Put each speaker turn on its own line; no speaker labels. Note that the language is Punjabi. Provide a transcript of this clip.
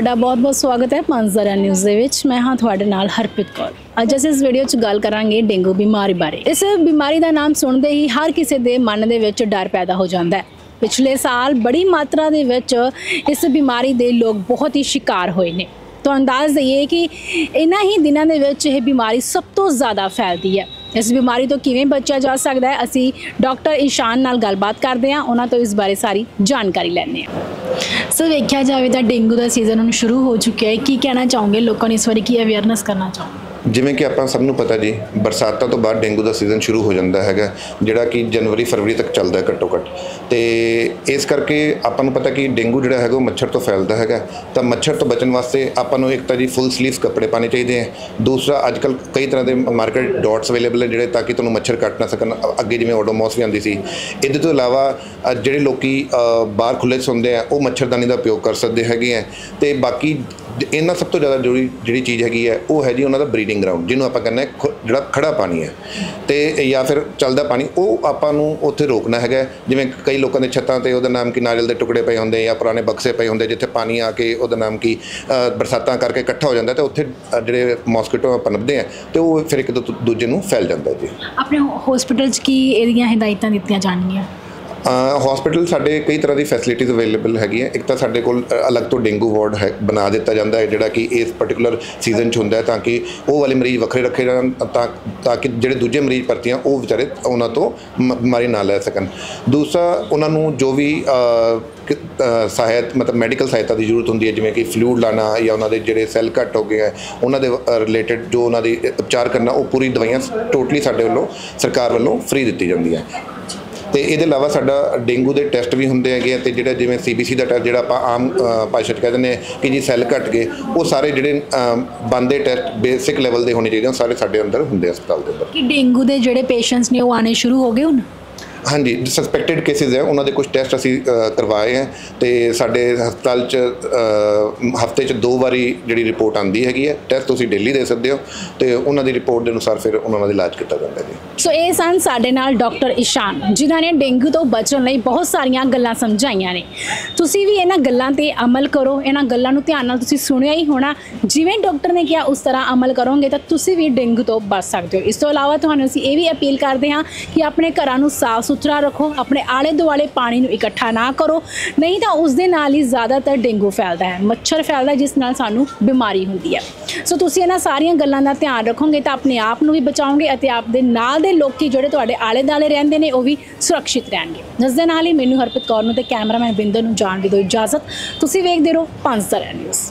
ਤੁਹਾਡਾ ਬਹੁਤ-ਬਹੁਤ ਸਵਾਗਤ ਹੈ ਪੰਜਜ਼ਰਾ ਨਿਊਜ਼ ਦੇ ਵਿੱਚ। ਮੈਂ ਹਾਂ ਤੁਹਾਡੇ ਨਾਲ ਹਰਪ੍ਰੀਤ ਕੌਰ। ਅੱਜ ਅਸੀਂ ਇਸ ਵੀਡੀਓ 'ਚ ਗੱਲ ਕਰਾਂਗੇ ਡੇਂਗੂ ਬਿਮਾਰੀ ਬਾਰੇ। ਇਸ ਬਿਮਾਰੀ ਦਾ ਨਾਮ ਸੁਣਦੇ ਹੀ ਹਰ ਕਿਸੇ ਦੇ ਮਨ ਦੇ ਵਿੱਚ ਡਰ ਪੈਦਾ ਹੋ ਜਾਂਦਾ ਹੈ। ਪਿਛਲੇ ਸਾਲ ਬੜੀ ਮਾਤਰਾ ਦੇ ਵਿੱਚ ਇਸ ਬਿਮਾਰੀ ਦੇ ਲੋਕ ਬਹੁਤ ਹੀ ਸ਼ਿਕਾਰ ਹੋਏ ਨੇ। ਤਾਂ ਅੰਦਾਜ਼ ਦਈਏ ਕਿ ਇਨ੍ਹਾਂ ਹੀ ਦਿਨਾਂ ਦੇ ਵਿੱਚ ਇਹ ਬਿਮਾਰੀ ਸਭ ਤੋਂ ਜ਼ਿਆਦਾ ਫੈਲਦੀ ਹੈ। ਇਸ ਬਿਮਾਰੀ ਤੋਂ ਕਿਵੇਂ ਬਚਿਆ ਜਾ ਸਕਦਾ ਹੈ? ਅਸੀਂ ਡਾਕਟਰ ਇਸ਼ਾਨ ਨਾਲ ਗੱਲਬਾਤ ਕਰਦੇ ਹਾਂ। ਉਹਨਾਂ ਤੋਂ ਇਸ ਬਾਰੇ ਸਾਰੀ ਜਾਣਕਾਰੀ ਲੈਂਦੇ ਹਾਂ। ਸਰ ਵੇਖਿਆ ਜਾਵੇ ਤਾਂ ਡੇਂਗੂ ਦਾ ਸੀਜ਼ਨ ਹੁਣ ਸ਼ੁਰੂ ਹੋ ਚੁੱਕਿਆ ਹੈ। ਕੀ ਕਹਿਣਾ ਚਾਹੋਗੇ? ਲੋਕਾਂ ਨੂੰ ਇਸ ਬਾਰੇ ਕੀ ਅਵੇਅਰਨੈਸ ਕਰਨਾ ਚਾਹੋਗੇ?
ਜਿਵੇਂ ਕਿ ਆਪਾਂ ਸਭ ਨੂੰ ਪਤਾ ਜੀ, ਬਰਸਾਤਾਂ ਤੋਂ ਬਾਅਦ ਡੇਂਗੂ ਦਾ ਸੀਜ਼ਨ ਸ਼ੁਰੂ ਹੋ ਜਾਂਦਾ ਹੈਗਾ, ਜਿਹੜਾ ਕਿ ਜਨਵਰੀ, ਫਰਵਰੀ ਤੱਕ ਚੱਲਦਾ ਘੱਟੋ ਘੱਟ। ਤੇ ਇਸ ਕਰਕੇ ਆਪਾਂ ਨੂੰ ਪਤਾ ਕਿ ਡੇਂਗੂ ਜਿਹੜਾ ਹੈਗਾ ਉਹ ਮੱਛਰ ਤੋਂ ਫੈਲਦਾ ਹੈਗਾ। ਤਾਂ ਮੱਛਰ ਤੋਂ ਬਚਣ ਵਾਸਤੇ ਆਪਾਂ ਨੂੰ ਇੱਕ ਤਾਂ ਜੀ ਫੁੱਲ ਸਲੀਵਸ ਕੱਪੜੇ ਪਾਣੇ ਚਾਹੀਦੇ ਹੈ ਦੂਸਰਾ ਅੱਜ ਕੱਲ ਕਈ ਤਰ੍ਹਾਂ ਦੇ ਮਾਰਕੀਟ ਡਾਟਸ ਅਵੇਲੇਬਲ ਹੈ ਜਿਹੜੇ ਤਾਂ ਕਿ ਤੁਹਾਨੂੰ ਮੱਛਰ ਕੱਟ ਨਾ ਸਕਣ। ਅੱਗੇ ਜਿਵੇਂ ਓਡੋਮੋਸ ਵੀ ਆਉਂਦੀ ਸੀ। ਇਹਦੇ ਤੋਂ ਇਲਾਵਾ ਜਿਹੜੇ ਲੋਕੀ ਬਾਹਰ ਖੁੱਲੇ ਸੌਂਦੇ ਆ, ਉਹ ਮੱਛਰਦਾਨੀ ਦਾ ਉਪਯੋਗ ਕਰ ਸਕਦੇ ਹੈਗੇ ਆ। ਤੇ ਬਾਕੀ ਇਹਨਾਂ ਸਭ ਤੋਂ ਜ਼ਿਆਦਾ ਜ਼ਰੂਰੀ ਜਿਹੜੀ ਚੀਜ਼ ਹੈਗੀ ਹੈ ਉਹ ਹੈ ਜੀ ਉਹਨਾਂ ਦਾ ਬਰੀਡਿੰਗ ਗਰਾਊਂਡ ਜਿਹਨੂੰ ਆਪਾਂ ਕਹਿੰਦੇ ਜਿਹੜਾ ਖੜਾ ਪਾਣੀ ਹੈ। ਤੇ ਜਾਂ ਫਿਰ ਚੱਲਦਾ ਪਾਣੀ, ਉਹ ਆਪਾਂ ਨੂੰ ਉੱਥੇ ਰੋਕਣਾ ਹੈਗਾ ਜਿਵੇਂ ਕਈ ਲੋਕਾਂ ਦੇ ਛੱਤਾਂ ਤੇ ਉਹਦਾ ਨਾਮ ਕੀ ਨਾਰੀਅਲ ਦੇ ਟੁਕੜੇ ਪਏ ਹੁੰਦੇ ਜਾਂ ਪੁਰਾਣੇ ਬਕਸੇ ਪਏ ਹੁੰਦੇ, ਜਿੱਥੇ ਪਾਣੀ ਆ ਕੇ ਉਹਦਾ ਨਾਮ ਕੀ ਬਰਸਾਤਾਂ ਕਰਕੇ ਇਕੱਠਾ ਹੋ ਜਾਂਦਾ ਤੇ ਉੱਥੇ ਜਿਹੜੇ ਮੋਸਕੀਟੋ ਪਨਪਦੇ ਆ ਤੇ ਉਹ ਫਿਰ ਇੱਕ ਦੂ- ਦੂਜੇ ਨੂੰ ਫੈਲ ਜਾਂਦਾ ਜੀ।
ਆਪਣੇ ਹਸਪੀਟਲ 'ਚ ਕੀ ਇਹਦੀਆਂ ਹਦਾਇਤਾਂ ਦਿੱਤੀਆਂ ਜਾਣਗੀਆਂ?
ਹਸਪੀਟਲ ਸਾਡੇ ਕਈ ਤਰ੍ਹਾਂ ਦੀ ਫੈਸਿਲਿਟੀਜ਼ ਅਵੇਲੇਬਲ ਹੈਗੀਆਂ। ਇੱਕ ਤਾਂ ਸਾਡੇ ਕੋਲ ਅਲੱਗ ਤੋਂ ਡੇਂਗੂ ਵਾਰਡ ਹੈ ਬਣਾ ਦਿੱਤਾ ਜਾਂਦਾ ਹੈ ਜਿਹੜਾ ਕਿ ਇਸ ਪਾਰਟਿਕੂਲਰ ਸੀਜ਼ਨ 'ਚ ਹੁੰਦਾ ਹੈ ਤਾਂ ਕਿ ਉਹ ਵਾਲੇ ਮਰੀਜ਼ ਵੱਖਰੇ ਰੱਖੇ ਜਾਣ ਤਾਂ ਤਾਂ ਕਿ ਜਿਹੜੇ ਦੂਜੇ ਮਰੀਜ਼ ਭਰਤੀਆਂ ਉਹ ਵਿਚਾਰੇ ਉਹਨਾਂ ਤੋਂ ਬਿਮਾਰੀ ਨਾ ਲੈ ਸਕਣ। ਦੂਸਰਾ ਉਹਨਾਂ ਨੂੰ ਜੋ ਵੀ ਅ, ਸਹਾਇਤ ਮਤਲਬ ਮੈਡੀਕਲ ਸਹਾਇਤਾ ਦੀ ਜ਼ਰੂਰਤ ਹੁੰਦੀ ਹੈ ਜਿਵੇਂ ਕਿ ਫਲੂਇਡ ਲਾਣਾ ਜਾਂ ਉਹਨਾਂ ਦੇ ਜਿਹੜੇ ਸੈੱਲ ਘੱਟ ਹੋ ਗਏ ਹੈ ਉਹਨਾਂ ਦੇ ਰਿਲੇਟਡ ਜੋ ਉਹਨਾਂ ਦੀ ਉਪਚਾਰ ਕਰਨਾ ਉਹ ਪੂਰੀ ਦਵਾਈਆਂ ਟੋਟਲੀ ਸਾਡੇ ਵੱਲੋਂ ਸਰਕਾਰ ਵੱਲੋਂ ਫ੍ਰੀ ਦਿੱਤੀ ਜਾਂਦੀ ਹੈ। ਤੇ ਇਹਦੇ ਇਲਾਵਾ ਸਾਡਾ ਡੇਂਗੂ ਦੇ ਟੈਸਟ ਵੀ ਹੁੰਦੇ ਹੈਗੇ ਆ ਤੇ ਜਿਹੜਾ ਜਿਵੇਂ ਸੀਬੀਸੀ ਦਾ ਟੈਸਟ, ਜਿਹੜਾ ਆਪਾਂ ਆਮ ਭਾਸ਼ਾ 'ਚ ਕਹਿ ਦਿੰਦੇ ਹਾਂ ਕਿ ਜੀ ਸੈੱਲ ਘਟ ਗਏ, ਉਹ ਸਾਰੇ ਜਿਹੜੇ ਬੰਦੇ ਟੈਸਟ ਬੇਸਿਕ ਲੈਵਲ ਦੇ ਹੋਣੇ ਚਾਹੀਦੇ ਉਹ ਸਾਰੇ ਸਾਡੇ ਅੰਦਰ ਹੁੰਦੇ ਹਸਪਤਾਲ ਦੇ ਅੰਦਰ।
ਕਿ ਡੇਂਗੂ ਦੇ ਜਿਹੜੇ ਪੇਸ਼ੈਂਟਸ ਨੇ ਉਹ ਆਣੇ ਸ਼ੁਰੂ ਹੋ ਗਏ ਹੁਣ?
ਹਾਂਜੀ ਸਸਪੈਕਟਡ ਕੇਸਿਸ ਹੈ, ਉਹਨਾਂ ਦੇ ਕੁਝ ਟੈਸਟ ਅਸੀਂ ਕਰਵਾਏ ਹੈ ਤੇ ਸਾਡੇ ਹਸਪਤਾਲ 'ਚ ਹਫ਼ਤੇ 'ਚ ਦੋ ਵਾਰੀ ਜਿਹੜੀ ਰਿਪੋਰਟ ਆਉਂਦੀ ਹੈਗੀ ਹੈ ਟੈਸਟ ਤੁਸੀਂ ਡੇਲੀ ਦੇ ਸਕਦੇ ਹੋ ਤੇ ਉਹਨਾਂ ਦੀ ਰਿਪੋਰਟ ਦੇ ਅਨੁਸਾਰ ਫਿਰ ਉਹਨਾਂ ਦਾ ਇਲਾਜ ਕੀਤਾ ਜਾਂਦਾ ਹੈ ਜੀ।
ਸੋ ਇਹ ਸਨ ਸਾਡੇ ਨਾਲ ਡਾਕਟਰ ਇਸ਼ਾਨ, ਜਿਨ੍ਹਾਂ ਨੇ ਡੇਂਗੂ ਤੋਂ ਬਚਣ ਲਈ ਬਹੁਤ ਸਾਰੀਆਂ ਗੱਲਾਂ ਸਮਝਾਈਆਂ ਨੇ। ਤੁਸੀਂ ਵੀ ਇਹਨਾਂ ਗੱਲਾਂ ਤੇ ਅਮਲ ਕਰੋ, ਇਹਨਾਂ ਗੱਲਾਂ ਨੂੰ ਧਿਆਨ ਨਾਲ ਤੁਸੀਂ ਸੁਣਿਆ ਹੀ ਹੋਣਾ। ਜਿਵੇਂ ਡਾਕਟਰ ਨੇ ਕਿਹਾ, ਉਸ ਤਰ੍ਹਾਂ ਅਮਲ ਕਰੋਗੇ ਤਾਂ ਤੁਸੀਂ ਵੀ ਡੇਂਗੂ ਤੋਂ ਬਚ ਸਕਦੇ ਹੋ। ਇਸ ਤੋਂ ਇਲਾਵਾ ਤੁਹਾਨੂੰ ਅਸੀਂ ਇਹ ਵੀ ਅਪੀਲ ਕਰਦੇ ਹਾਂ ਕਿ ਆਪਣੇ ਘਰਾਂ ਨੂੰ ਸਾਫ਼ ਸੁਥਰਾ ਰੱਖੋ, ਆਪਣੇ ਆਲੇ ਦੁਆਲੇ ਪਾਣੀ ਨੂੰ ਇਕੱਠਾ ਨਾ ਕਰੋ। ਨਹੀਂ ਤਾਂ ਉਸ ਦੇ ਨਾਲ ਹੀ ਜ਼ਿਆਦਾਤਰ ਡੇਂਗੂ ਫੈਲਦਾ ਹੈ, ਮੱਛਰ ਫੈਲਦਾ ਜਿਸ ਨਾਲ ਸਾਨੂੰ ਬਿਮਾਰੀ ਹੁੰਦੀ ਹੈ। ਸੋ ਤੁਸੀਂ ਇਹਨਾਂ ਸਾਰੀਆਂ ਗੱਲਾਂ ਦਾ ਧਿਆਨ ਰੱਖੋਗੇ ਤਾਂ ਆਪਣੇ ਆਪ ਨੂੰ ਵੀ ਬਚਾਓਗੇ ਅਤੇ ਆਪ ਦੇ ਨਾਲ ਦੇ ਲੋਕੀ ਜਿਹੜੇ ਤੁਹਾਡੇ ਆਲੇ ਦੁਆਲੇ ਰਹਿੰਦੇ ਨੇ, ਉਹ ਵੀ ਸੁਰੱਖਿਅਤ ਰਹਿਣਗੇ। ਇਸ ਦੇ ਨਾਲ ਹੀ ਮੈਨੂੰ ਹਰਪ੍ਰੀਤ ਕੌਰ ਨੂੰ ਤੇ ਕੈਮਰਾਮੈਨ ਬਿੰਦਰ ਨੂੰ ਜਾਣ ਦੀ ਦਿਓ ਇਜਾਜ਼ਤ। ਤੁਸੀਂ ਵੇਖਦੇ ਰਹੋ ਪੰਜ ਤਰ੍ਹਾਂ ਨਿਊਜ਼।